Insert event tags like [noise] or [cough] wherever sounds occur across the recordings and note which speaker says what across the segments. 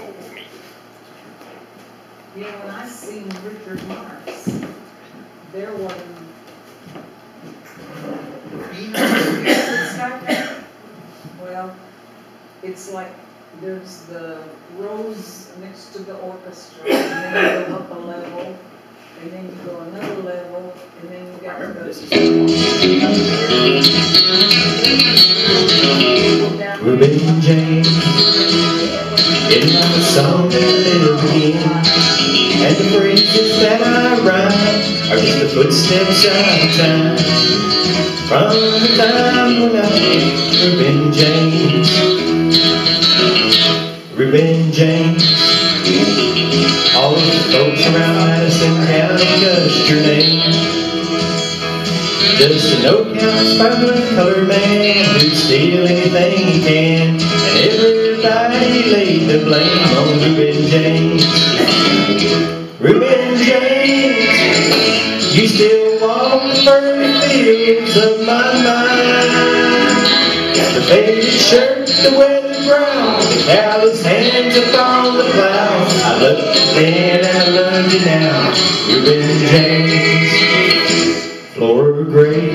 Speaker 1: Oh, me.
Speaker 2: You know, when I seen Richard Marx, there wasn't. You know, it's well, it's like, there's the rows next to the orchestra, and then you go up a level, and then you go another level, and then you got
Speaker 1: remember this.
Speaker 2: the. down-
Speaker 3: Reuben James in my song that. And the phrases that I write are just the footsteps of time. From the time when I met Reuben James. Reuben James. All of the folks around Madison County just your name. Just a no-count sparkling color man who'd steal anything he can. And everybody laid the blame Reuben James. Reuben James, you still walk the fertile fields of my mind. Got The faded shirt, the weathered brow, the callous hands upon the plow. I loved you then and I love you now, Reuben James. Flora Gray.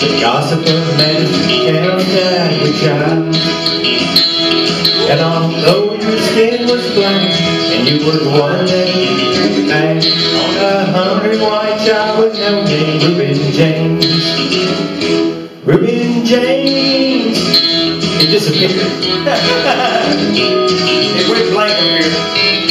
Speaker 3: The gossip of Madison County we child. And skin was black and you were one day back on a hundred white child with no name, Reuben James. Reuben James. It disappeared. [laughs] it went blank up here.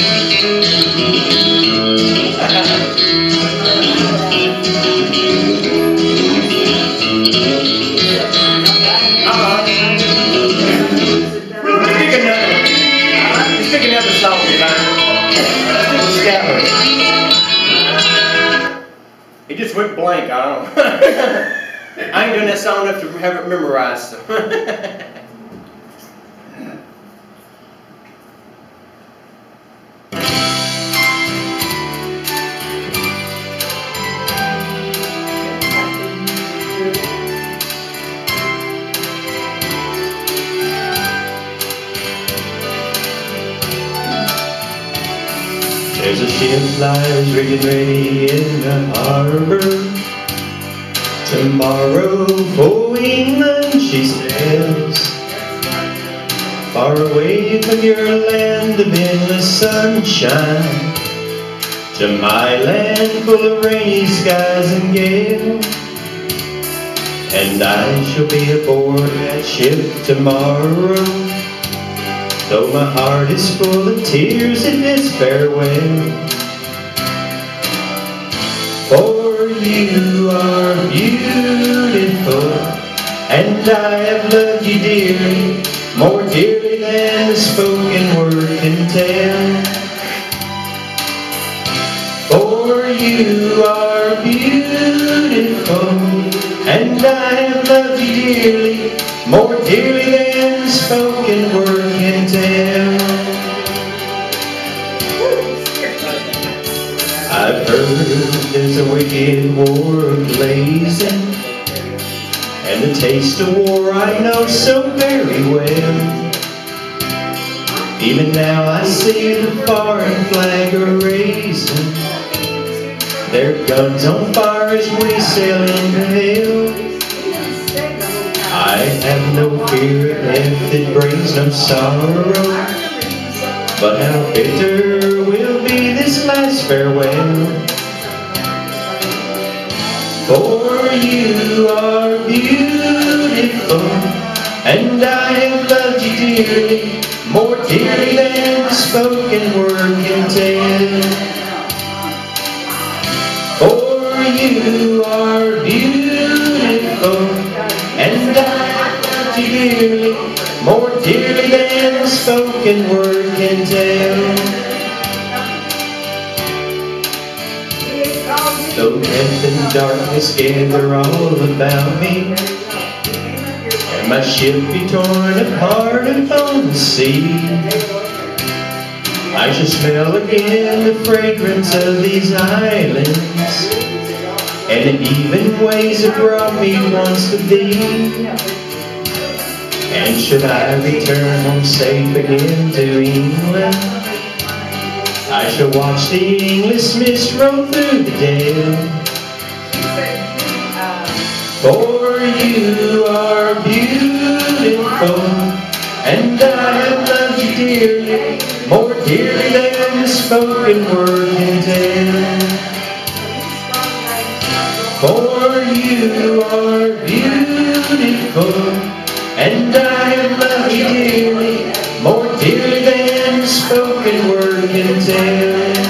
Speaker 3: Just went blank, I don't know. [laughs] I ain't doing that song enough to have it memorized, so. [laughs] There's a ship lies rigging ready in the harbor. Tomorrow for England she sails. Far away from your land of endless sunshine. To my land full of rainy skies and gale. And I shall be aboard that ship tomorrow. Though my heart is full of tears in this farewell. For you are beautiful, and I have loved you dearly, more dearly than the spoken word can tell. For you are beautiful, and I have loved you dearly, more dearly than the spoken word tell. I've heard there's a wicked war blazing, and the taste of war I know so very well. Even now I see the foreign flag are raising, their guns on fire as we sail into hell. I have no fear if it brings no sorrow. But how bitter will be this last farewell. For you are beautiful, and I have loved you dearly, more dearly than the spoken word can tell. For you are beautiful, and I dearly, more dearly than the spoken word can tell. Though death and darkness gather all about me, and my ship be torn apart upon the sea, I shall smell again the fragrance of these islands, and in even ways it brought me once to be. And should I return home safe again to England, I shall watch the English mist roll through the dale. For you are beautiful, and I have loved you dearly, more dearly than the spoken word can tell. For you are beautiful, and I love you dearly, more dearly than spoken word can tell.